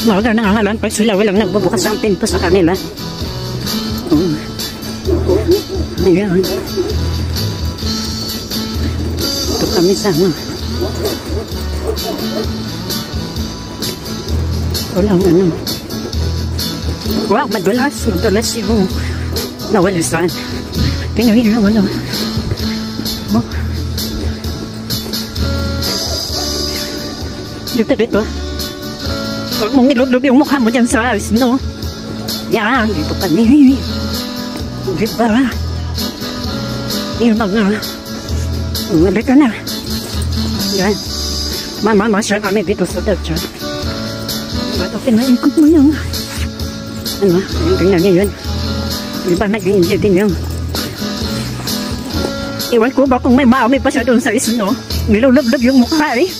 Umaga na nga lang pa sila walang nagbubukas ang pinto sa kanila. Oh. Ayan. Ito kami sa ano. Walang ano. Wow, madulas. Madulas yung nawalisan. Tingnan mo, wala. Oh. Dito, dito. Huwag mong nilulog yung mukha mo dyan sa no? Yan, dito ka ni. Di ba? Yung mga, mga ka na. Yan. Mama, masya kami dito sa dacha. Bato pinaikot mo yung, ano, yung tingnan niyo yun. Di ba nag-i-enjoy din yung, Iwan ko ba kung may maami pa siya doon sa isno? Nilulublob yung mukha eh.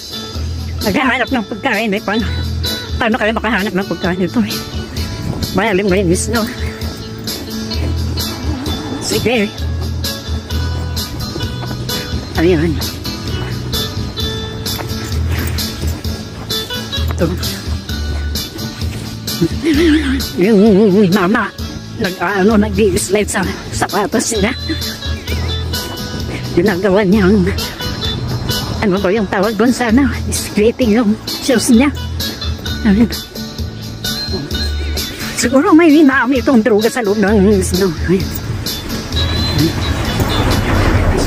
Naghahanap ng pagkain eh. Paano, paano kayo makahanap ng pagkain ito eh? Mayalim ngayon isno. Sige. Ano yan? Ito. Yung mama, nag, ano, nag-slide sa sapatos niya ginagawa niyang ano ba yung tawag doon sa ano scraping yung shoes niya Ayun. siguro may inaami itong droga sa loob ng snow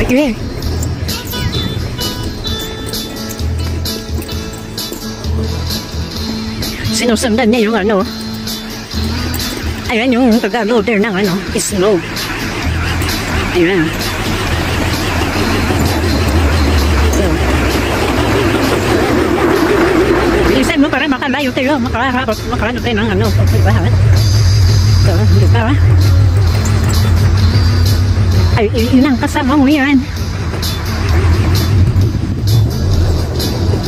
sige. Sinusundan niya yung ano. Ayan yung taga-loader ng ano snow ayan. Bilisan mo para makalayo tayo, makaharap, makaano tayo ng ano, pagbahan. So, hindi ba? Ay, yun ang kasama mo yan.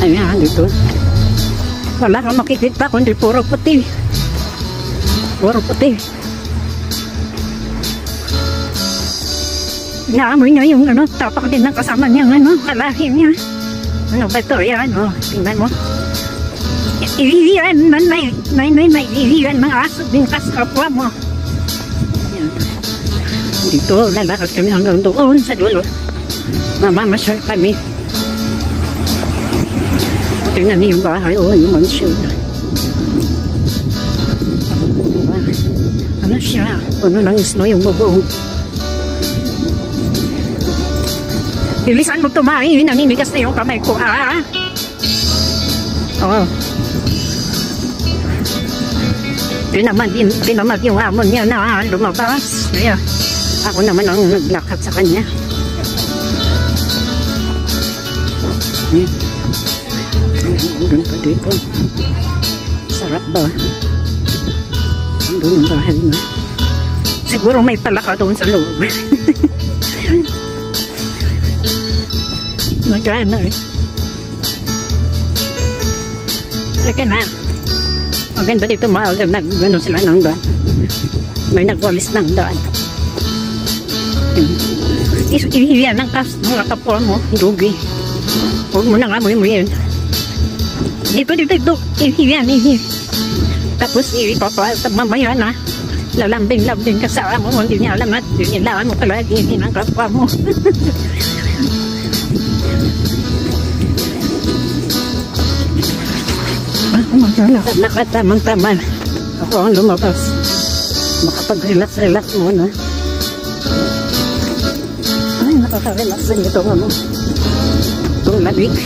Ayan, dito. Wala kang makikita kundi puro puti. Puro puti. Naamoy niya yung ano, tapak din ng kasama niya, ano, kalahim niya. Ano ba ito? Yan, oh, tingnan mo. Iiyan, nanay, nanay, nanay, iiyan mga aso din kasapwa mo. Dito, lalakad kami hanggang doon sa dulo. Mamamasyal kami. Tingnan niyo yung bahay, oh, yung mansion. Ano siya? Ano lang snow yung bubong. Bilisan mo tumain, naninigas na yung kamay ko, ha? Oo. Tinamad, din, tinamad yung amon niya na lumabas. Kaya ako naman ang naglakad sa kanya. Hmm. Doon pa dito. Sarap ba? Doon yung bahay mo. Siguro may palaka doon sa loob. Nagana eh. Sige na. Maganda dito mahal. Nag, ano sila ng daan. May nagwalis ng daan. Iyan ang kas, mga kapwa mo. Dugi. Huwag mo nang amoy mo yan. Dito, dito, dito. Iyan. Tapos ipapa, mamaya na. Lalambing-lambing ka sa amo mo. Hindi niya alam at hindi niya mo palagi. Hindi ng kapwa mo. Nakatamang-taman ako ang lumabas. Makapag-relax-relax muna. Ay, nakaka-relax din itong ano. Itong lamig.